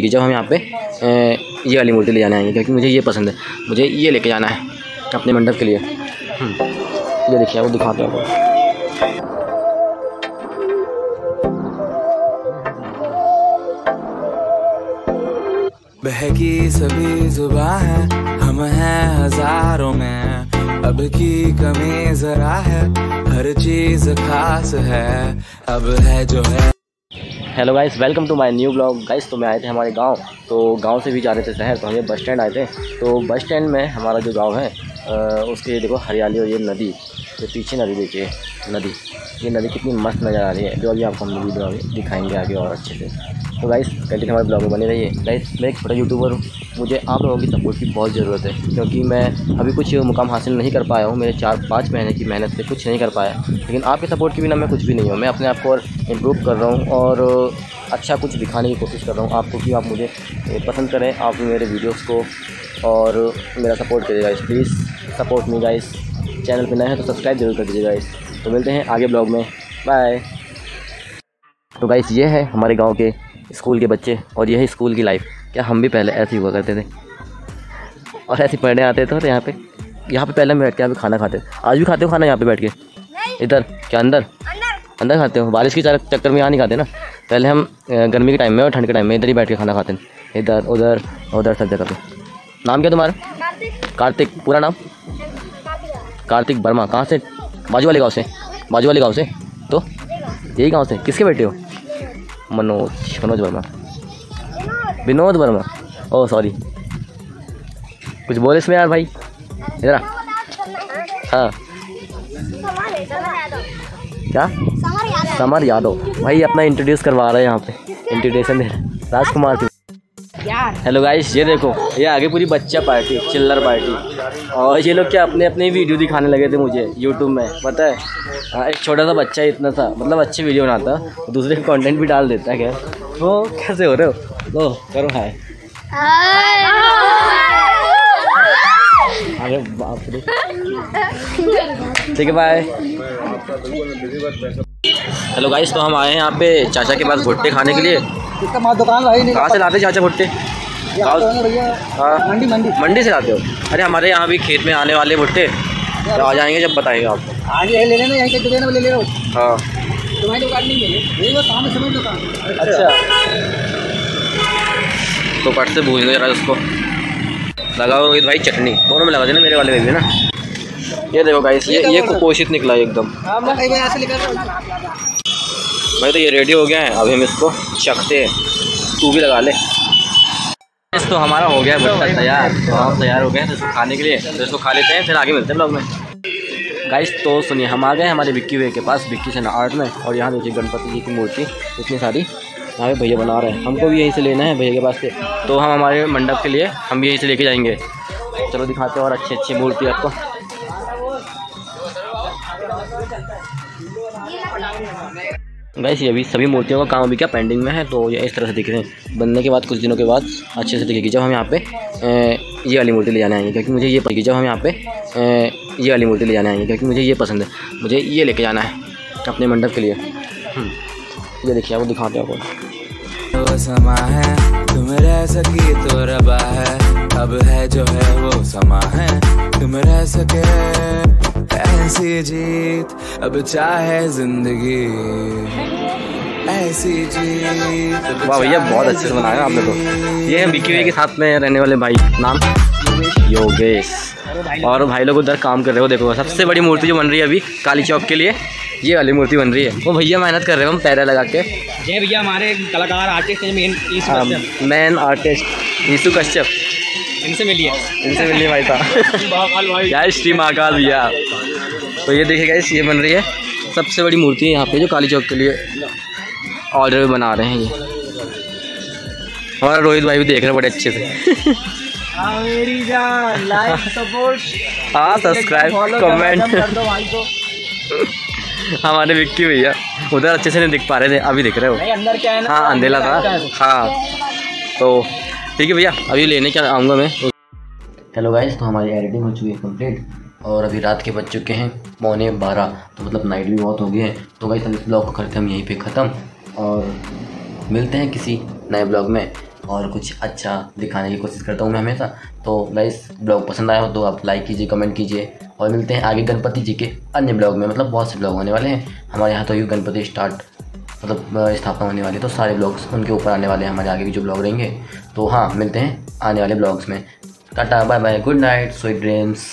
कि जब हम यहाँ पे ये वाली मूर्ति ले जाने आएँगे क्योंकि मुझे ये पसंद है। मुझे ये लेके जाना है अपने मंडप के लिए। हम्म, ये देखिए वो दिखाते हैं आपको। बहकी सभी जुबा है हम हैं हज़ारों में। अब की कमी जरा है हर चीज़ खास है। अब है जो है hello guys welcome to my new blog guys तो मैं आए थे हमारे गाँव तो गाँव से भी जा रहे थे शहर तो हम ये बस स्टैंड आए थे। तो बस स्टैंड में हमारा जो गाँव है उसके देखो हरियाली और ये नदी, ये पीछे नदी देखिए, नदी। ये नदी कितनी मस्त नज़र आ रही है। जो अभी आपको हम वीडियो दिखाएँगे आगे और अच्छे से। तो गाइस कंटिन्यू हमारे ब्लॉग में बने रहिए। गाइस मैं एक छोटा यूट्यूबर हूँ। मुझे आप लोगों की सपोर्ट की बहुत ज़रूरत है, क्योंकि मैं अभी कुछ मुकाम हासिल नहीं कर पाया हूँ, मेरे चार पाँच महीने की मेहनत से कुछ नहीं कर पाया, लेकिन आपके सपोर्ट के बिना मैं कुछ भी नहीं हूँ, मैं अपने आप को और इम्प्रूव कर रहा हूँ और अच्छा कुछ दिखाने की कोशिश कर रहा हूँ आपको कि आप मुझे पसंद करें, आप मेरे वीडियोस को और मेरा सपोर्ट करिए guys please support me guys channel पर नए हैं तो सब्सक्राइब ज़रूर कर दीजिए गाइस तो मिलते हैं आगे ब्लॉग में बाय तो गाइस ये है हमारे गाँव के स्कूल के बच्चे और ये है स्कूल की लाइफ क्या हम भी पहले ऐसे ही हुआ करते थे? और ऐसे पढ़ने आते थे तो यहाँ पे। यहाँ पे पहले हम बैठ के यहाँ पे खाना खाते आज भी खाते हो खाना यहाँ पे बैठ के? इधर क्या अंदर? अंदर। खाते हो? बारिश के चक्कर में यहाँ नहीं खाते ना? पहले हम गर्मी के टाइम में और ठंड के टाइम में इधर ही बैठ के खाना खाते हैं इधर उधर उधर सब जगह पे। नाम क्या तुम्हारा? कार्तिक। पूरा नाम? कार्तिक वर्मा। कहाँ से? बाजू वाले गाँव से। बाजू वाले गाँव से? तो? यही गाँव से। किसके बेटे हो? मनोज मनोज वर्मा। विनोद वर्मा। ओ सॉरी कुछ बोले इसमें यार भाई। इधर हाँ। क्या? समर यादव। भाई अपना इंट्रोड्यूस करवा रहे हैं यहाँ पे। इंट्रोड्यूशन दे राजकुमार की। हेलो गाइस ये देखो। ये आगे पूरी बच्चा पार्टी चिल्लर पार्टी और ये लोग क्या अपने अपने वीडियो दिखाने लगे थे मुझे यूट्यूब में। पता है? हाँ, एक छोटा सा बच्चा इतना सा मतलब अच्छी वीडियो बनाता दूसरे कंटेंट भी डाल देता है खैर। वो कैसे हो रहे हो? लो करो हाय। अरे बाप रे। ठीक है बाय हेलो गाइस तो हम आए हैं यहाँ पे चाचा के पास भुट्टे खाने के लिए। दुकान रही नहीं कहाँ से लाते चाचा भुट्टे? हाँ। मंडी मंडी। मंडी से लाते हो? अरे हमारे यहाँ भी खेत में आने वाले भुट्टे। तो आ जाएँगे जब बताएँगे आपको। आगे ले लेना यहीं ले ले। हाँ। तुम्हारी दुकान नहीं दुकान। अच्छा। तो कट से भूल जरा उसको। लगाओ भाई चटनी। दोनों में लगा देना मेरे वाले में भी ना? ये देखो गाइस ये ये कुपोषित निकला है एकदम। भाई तो ये रेडी हो गया है, अभी हम इसको चखते हैं। तू भी लगा ले। तो हमारा हो गया है तैयार। तो हम तैयार हो गए हैं तो इसको खाने के लिए। तो इसको खा लेते हैं, फिर आगे मिलते हैं लोग में। गाइस तो सुनिए, हम आ गए हमारे बिक्की वे के पास बिक्की से आर्ट में। और यहाँ देखिए गणपति जी की मूर्ति, इतनी सारी। यहाँ पे भैया बना रहे हैं। हमको भी यहीं से लेना है भैया के पास से। तो हम हमारे मंडप के लिए हम भी यहीं से लेके जाएँगे। चलो दिखाते हैं और अच्छी अच्छी मूर्ति आपको। गाइस ये भी सभी मूर्तियों का काम अभी क्या पेंडिंग में है तो ये इस तरह से दिख रहे हैं। बनने के बाद कुछ दिनों के बाद अच्छे से दिखेगी। जब हम यहाँ पे ये वाली मूर्ति ले जाने आएँगे क्योंकि मुझे ये पड़ेगी। जब हम यहाँ पे ये वाली मूर्ति ले जाने आएँगे क्योंकि मुझे ये पसंद है। मुझे ये लेके जाना है अपने मंडप के लिए। हम्म, ये देखिए, वो दिखाते हैं आपको। वो समा है, तुम रह सकी तो रबा है। अब है जो है, वो समा है, तुम रह सके। ऐसी जीत, अब चाहे ज़िंदगी। वाह भैया बहुत अच्छे से बनाया आपने तो। ये है बिकी भैया के साथ में रहने वाले भाई नाम? योगेश। और भाई लोग उधर काम कर रहे हो देखो सबसे बड़ी मूर्ति जो बन रही है अभी काली चौक के लिए ये वाली मूर्ति बन रही है। वो भैया मेहनत कर रहे हो हम पैरा लगा के। जय भैया हमारे कलाकार आर्टिस्ट हैं main man artist Yishu Kashyap इनसे मिलिए। इनसे मिलने भाई भाई जय श्री महाकाल भैया। तो ये देखिएगा इस ये बन रही है सबसे बड़ी मूर्ति है यहाँ पे जो काली चौक के लिए। ऑर्डर भी बना रहे हैं ये। हमारा रोहित भाई भी देख रहे हैं बड़े अच्छे से। मेरी जान लाइक सपोर्ट हाँ सब्सक्राइब कमेंट दो भाई को। हमारे विक्की भैया उधर अच्छे से नहीं दिख पा रहे थे अभी दिख रहे हो। अंदर क्या है ना? हाँ अंधेला था। हाँ। तो ठीक है भैया अभी लेने क्या आऊँगा मैं? हेलो गाइस तो हमारी एडिटिंग हो चुकी है कंप्लीट और अभी रात के बज चुके हैं पौने बारह तो मतलब नाइट भी बहुत हो गई है। तो गाइस हम इस ब्लॉग को करते हम यहीं पे ख़त्म। और मिलते हैं किसी नए ब्लॉग में और कुछ अच्छा दिखाने की कोशिश करता हूँ मैं हमेशा। तो गाइस ब्लॉग पसंद आया हो तो आप लाइक कीजिए कमेंट कीजिए और मिलते हैं आगे गणपति जी के अन्य ब्लॉग में। मतलब बहुत से ब्लॉग होने वाले हैं। हमारे यहाँ तो यू गणपति स्टार्ट मतलब स्थापना होने वाली है। तो सारे ब्लॉग्स उनके ऊपर आने वाले हैं। हमारे आगे भी जो ब्लॉग रहेंगे। तो हाँ मिलते हैं आने वाले ब्लॉग्स में। Tata bye bye good night sweet dreams